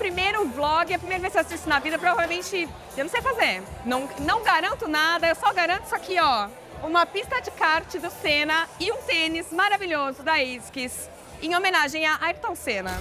primeiro vlog, é a primeira vez que eu assisto na vida, provavelmente eu não sei fazer. Não, não garanto nada, eu só garanto isso aqui, ó. Uma pista de kart do Senna e um tênis maravilhoso da ASICS, em homenagem a Ayrton Senna.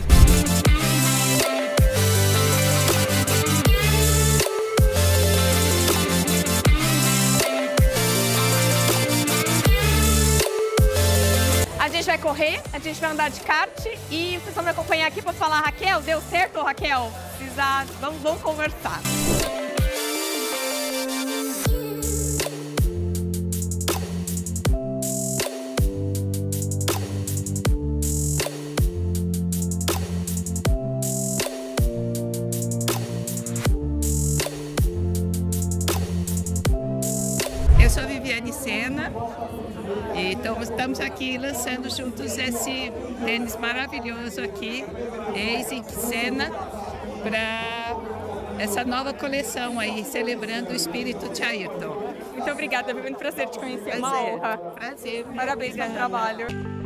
Correr, a gente vai andar de kart e vocês vão me acompanhar aqui para falar, Raquel, deu certo, Raquel? Precisa, vamos, vamos conversar. Viviane Sena e então, estamos aqui lançando juntos esse tênis maravilhoso aqui, ASIC Sena, para essa nova coleção aí, celebrando o espírito de Ayrton. Muito obrigada, Viviane, prazer te conhecer, uma Prazer. honra. Prazer. Parabéns pelo trabalho.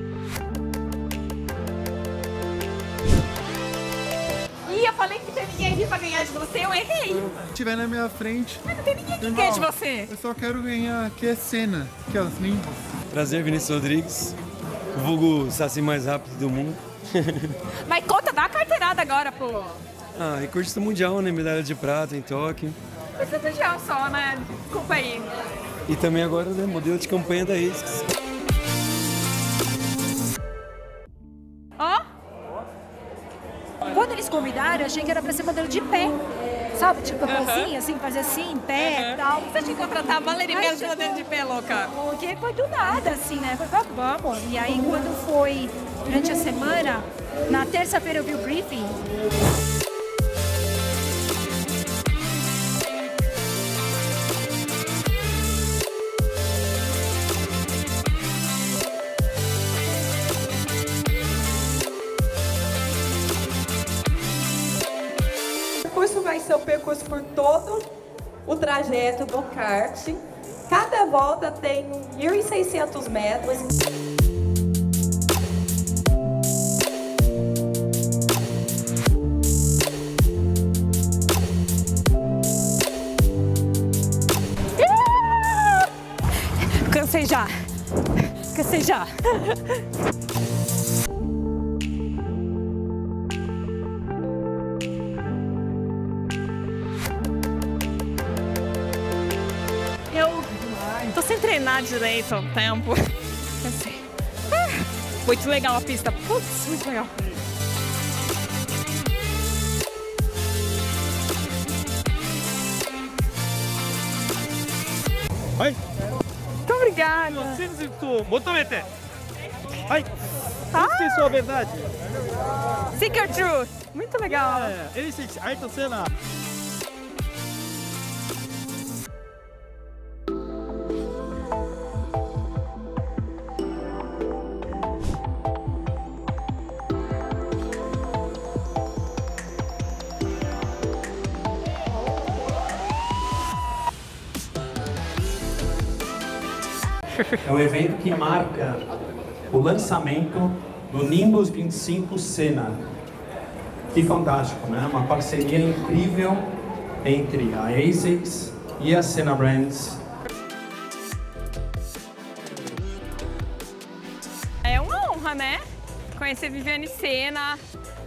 Falei que não tem ninguém aqui pra ganhar de você, eu errei. Se tiver na minha frente, Mas não tem ninguém que ganha de você. eu só quero ganhar que é cena. Aquelas lindas. Prazer, Vinícius Rodrigues, o vulgo saci mais rápido do mundo. Mas conta, dá a carteirada agora, pô. Ah, recordista mundial, né? Medalha de prata em Tóquio. Você é mundial só, né? Desculpa aí. E também agora, né, modelo de campanha da ASICS. Eu achei que era pra ser modelo de pé. Sabe? Tipo, assim, assim, fazer assim, em pé e tal. você tinha que contratar a Valerie chegou. dentro de pé, louca. Porque foi do nada, assim, né? Foi, "Ah, vamos. E aí, quando foi durante a semana, na terça-feira eu vi o briefing. Percurso por todo o trajeto do kart. Cada volta tem 1.600 metros. Cansei já. Cansei já. treinar direito ao tempo. Assim, muito legal a pista. Putz, muito legal. Oi. Muito obrigada. Ai. Ah. Isso é sua verdade. Seek your truth. Muito legal. Yeah. Esse é Ayrton É um evento que marca o lançamento do Nimbus 25 Sena. Que fantástico, né? Uma parceria incrível entre a ASICS e a Sena Brands. É uma honra, né? Conhecer Viviane Sena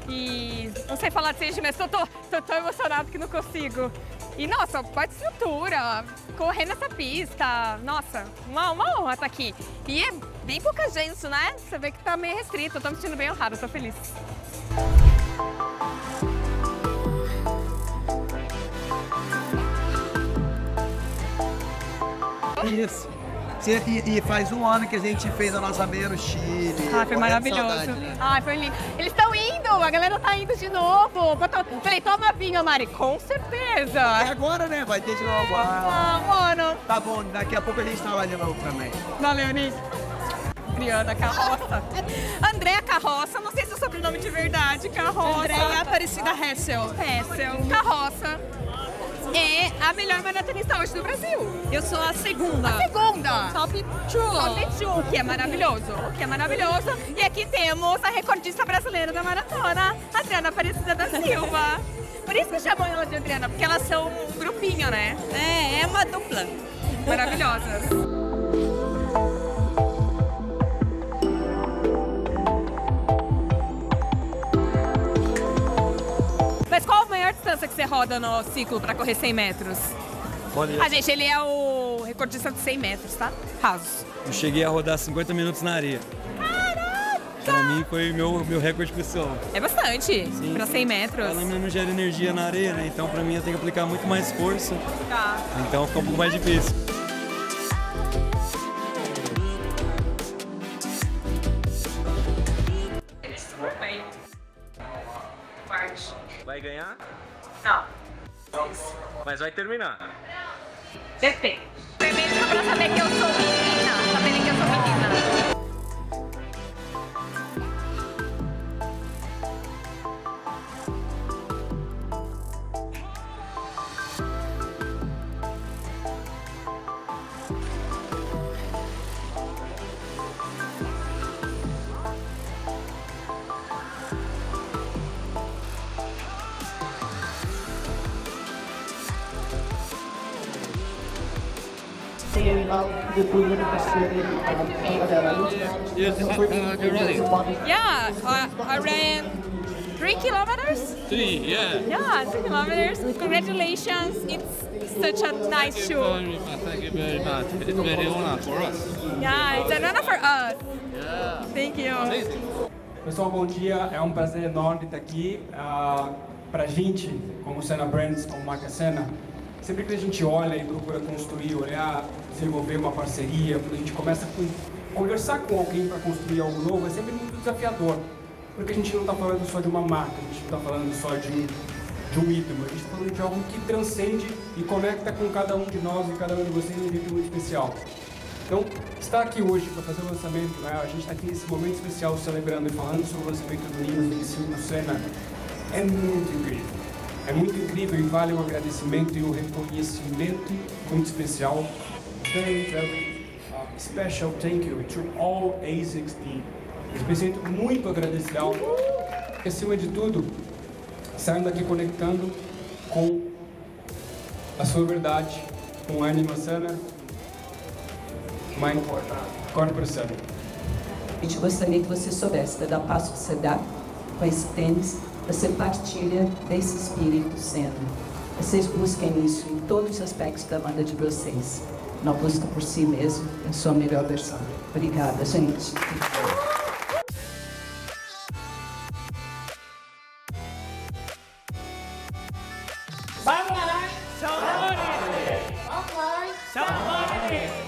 e não sei falar de sentimento, tô, tô, tô tão emocionada que não consigo. E nossa, pode estrutura, correr nessa pista, nossa, uma, uma honra estar aqui. E é bem pouca gente, né? Você vê que tá meio restrito, eu tô me sentindo bem honrada, tô feliz. Isso. E, e faz um ano que a gente fez a nossa meia no Chile. Ah, foi maravilhoso. saudade, né? Ai, foi lindo. Eles estão indo, a galera tá indo de novo. Botou- Falei, toma vinho, Mari. Com certeza. E agora, né? Vai ter de novo. Ah, Ah, mano. Tá bom, daqui a pouco a gente tá lá de novo também. Valeu, Nick. Adriana Carroça. Andréa Carroça, não sei se é o sobrenome de verdade, Carroça. Andréia Aparecida Hessel. Hessel. Carroça. É a melhor maratonista hoje do Brasil. Eu sou a segunda. A segunda. Top 2. Top two, o que é maravilhoso. O que é maravilhoso. E aqui temos a recordista brasileira da maratona, Adriana Aparecida da Silva. Por isso que chamam elas de Adriana, porque elas são um grupinho, né? É, é uma dupla. Maravilhosas. Você roda no ciclo para correr 100 metros? Olha, A gente, ele é o recordista de 100 metros, tá? Raso. eu cheguei a rodar 50 minutos na areia. Pra mim foi meu, meu recorde pessoal. É bastante, Sim, para sim. 100 metros. A lâmina não gera energia na areia, né? Então pra mim eu tenho que aplicar muito mais força. Tá. Então fica um pouco mais difícil. Vai ganhar? Não. Mas vai terminar. Depende. Primeiro só pra saber que eu sou Yeah, uh, I ran three kilometers. Three, yeah. Yeah, three kilometers. Congratulations. It's such a nice much, Thank you very much. It's very honor for us. Yeah, it's an honor for us. Yeah. Thank you. Pessoal, bom dia. É um prazer enorme estar aqui. Ah, Para a gente, como Senna Brands, como marca Senna, sempre que a gente olha e procura construir, olhar, desenvolver uma parceria, quando a gente começa a conversar com alguém para construir algo novo, é sempre muito desafiador. Porque a gente não está falando só de uma marca, a gente não está falando só de um, de um ídolo, a gente está falando de algo que transcende e conecta com cada um de nós e cada um de vocês de um jeito muito especial. Então, estar aqui hoje para fazer o lançamento, né, a gente está aqui nesse momento especial celebrando e falando sobre o lançamento do Ninho 25 Senna, é muito incrível. É muito incrível e vale um agradecimento e um reconhecimento muito especial. Very, very uh, special thank you to all ASICS team. Sinto muito agradecido. E, acima de tudo, saindo daqui conectando com a sua verdade, com a Anima Sana, corta para Sana. A gente gostaria que você soubesse da passo que você dá com esse tênis, você partilha desse espírito sendo. Vocês busquem isso em todos os aspectos da banda de vocês. Não busca por si mesmo, a sua melhor versão. Obrigada, gente. Vamos lá! Salve! Vamos lá! Salve!